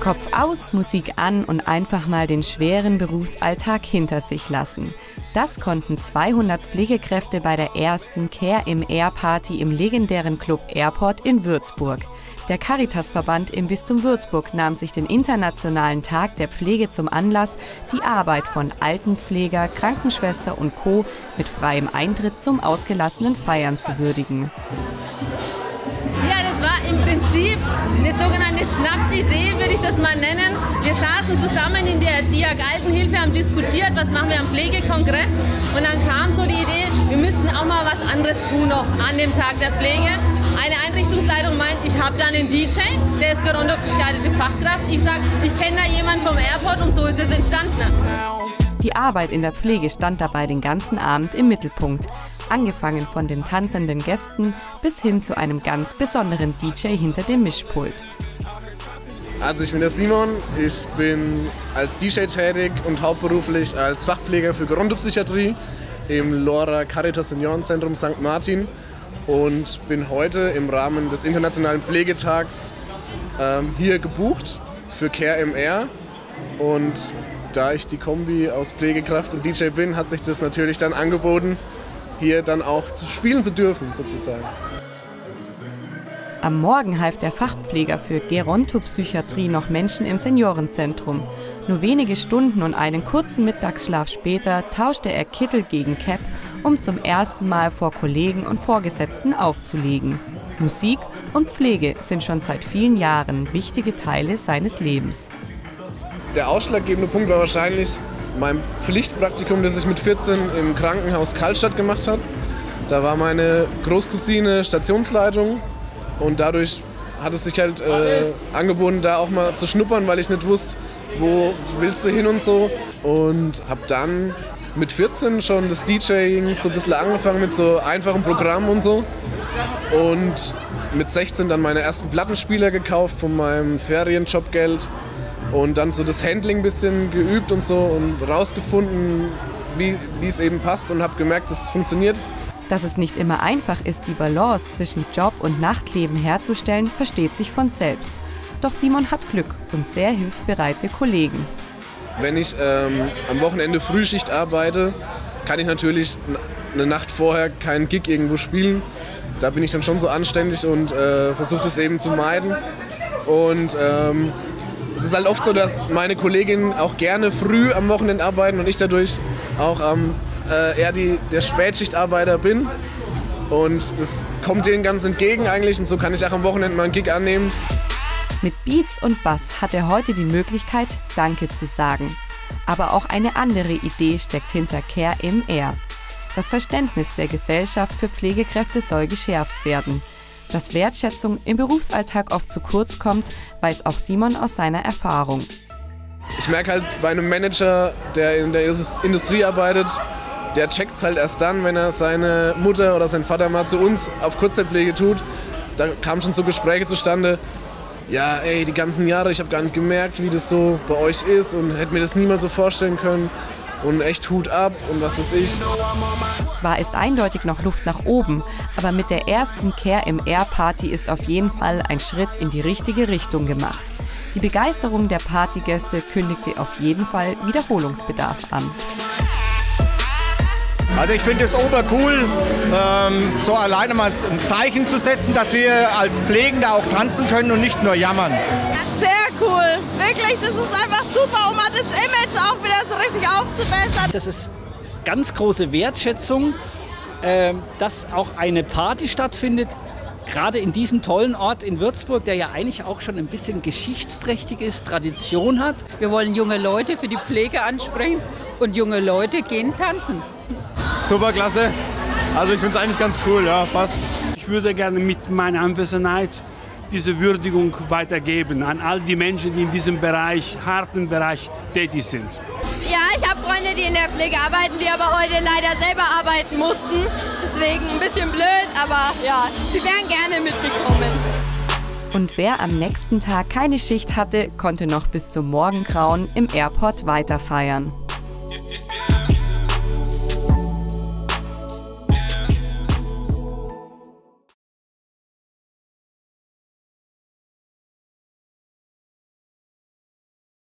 Kopf aus, Musik an und einfach mal den schweren Berufsalltag hinter sich lassen. Das konnten 200 Pflegekräfte bei der ersten Care im Air Party im legendären Club Airport in Würzburg. Der Caritasverband im Bistum Würzburg nahm sich den Internationalen Tag der Pflege zum Anlass, die Arbeit von Altenpfleger, Krankenschwester und Co. mit freiem Eintritt zum ausgelassenen Feiern zu würdigen. Ja, das war im Prinzip eine sogenannte Schnapsidee, würde ich das mal nennen. Wir saßen zusammen in der Diag Altenhilfe, haben diskutiert, was machen wir am Pflegekongress. Und dann kam so die Idee, wir müssten auch mal was anderes tun noch an dem Tag der Pflege. Eine meint, ich habe da einen DJ, der ist gerontopsychiatrische Fachkraft. Ich sage, ich kenne da jemanden vom Airport und so ist es entstanden. Die Arbeit in der Pflege stand dabei den ganzen Abend im Mittelpunkt. Angefangen von den tanzenden Gästen bis hin zu einem ganz besonderen DJ hinter dem Mischpult. Also ich bin der Simon, ich bin als DJ tätig und hauptberuflich als Fachpfleger für Gerontopsychiatrie im Lora Caritas Seniorenzentrum St. Martin und bin heute im Rahmen des Internationalen Pflegetags ähm, hier gebucht für Care MR. Und da ich die Kombi aus Pflegekraft und DJ bin, hat sich das natürlich dann angeboten, hier dann auch zu spielen zu dürfen, sozusagen. Am Morgen half der Fachpfleger für Gerontopsychiatrie noch Menschen im Seniorenzentrum. Nur wenige Stunden und einen kurzen Mittagsschlaf später tauschte er Kittel gegen Cap um zum ersten Mal vor Kollegen und Vorgesetzten aufzulegen. Musik und Pflege sind schon seit vielen Jahren wichtige Teile seines Lebens. Der ausschlaggebende Punkt war wahrscheinlich mein Pflichtpraktikum, das ich mit 14 im Krankenhaus Karlstadt gemacht habe. Da war meine Großcousine Stationsleitung und dadurch hat es sich halt äh, angeboten, da auch mal zu schnuppern, weil ich nicht wusste, wo willst du hin und so. Und habe dann mit 14 schon das DJing so ein bisschen angefangen mit so einfachen Programmen und so. Und mit 16 dann meine ersten Plattenspieler gekauft von meinem Ferienjobgeld. Und dann so das Handling ein bisschen geübt und so und rausgefunden, wie es eben passt und habe gemerkt, es funktioniert. Dass es nicht immer einfach ist, die Balance zwischen Job und Nachtleben herzustellen, versteht sich von selbst. Doch Simon hat Glück und sehr hilfsbereite Kollegen. Wenn ich ähm, am Wochenende Frühschicht arbeite, kann ich natürlich eine Nacht vorher keinen Gig irgendwo spielen. Da bin ich dann schon so anständig und äh, versuche das eben zu meiden. Und ähm, es ist halt oft so, dass meine Kolleginnen auch gerne früh am Wochenende arbeiten und ich dadurch auch ähm, äh, eher die, der Spätschichtarbeiter bin. Und das kommt denen ganz entgegen eigentlich und so kann ich auch am Wochenende mal einen Gig annehmen. Mit Beats und Bass hat er heute die Möglichkeit, Danke zu sagen. Aber auch eine andere Idee steckt hinter Care im Air. Das Verständnis der Gesellschaft für Pflegekräfte soll geschärft werden. Dass Wertschätzung im Berufsalltag oft zu kurz kommt, weiß auch Simon aus seiner Erfahrung. Ich merke halt bei einem Manager, der in der Industrie arbeitet, der checkt es halt erst dann, wenn er seine Mutter oder seinen Vater mal zu uns auf Kurzzeitpflege tut. Da kamen schon so Gespräche zustande, ja, ey, die ganzen Jahre, ich habe gar nicht gemerkt, wie das so bei euch ist und hätte mir das niemals so vorstellen können. Und echt Hut ab und was ist ich. Zwar ist eindeutig noch Luft nach oben, aber mit der ersten Care im Air Party ist auf jeden Fall ein Schritt in die richtige Richtung gemacht. Die Begeisterung der Partygäste kündigte auf jeden Fall Wiederholungsbedarf an. Also ich finde es obercool, ähm, so alleine mal ein Zeichen zu setzen, dass wir als Pflegende auch tanzen können und nicht nur jammern. Sehr cool, wirklich, das ist einfach super, um das Image auch wieder so richtig aufzubessern. Das ist ganz große Wertschätzung, äh, dass auch eine Party stattfindet, gerade in diesem tollen Ort in Würzburg, der ja eigentlich auch schon ein bisschen geschichtsträchtig ist, Tradition hat. Wir wollen junge Leute für die Pflege ansprechen und junge Leute gehen tanzen. Super klasse. Also ich finde es eigentlich ganz cool, ja, passt. Ich würde gerne mit meiner Anwesenheit diese Würdigung weitergeben an all die Menschen, die in diesem Bereich, harten Bereich tätig sind. Ja, ich habe Freunde, die in der Pflege arbeiten, die aber heute leider selber arbeiten mussten. Deswegen ein bisschen blöd, aber ja, sie wären gerne mitgekommen. Und wer am nächsten Tag keine Schicht hatte, konnte noch bis zum Morgengrauen im Airport weiter feiern.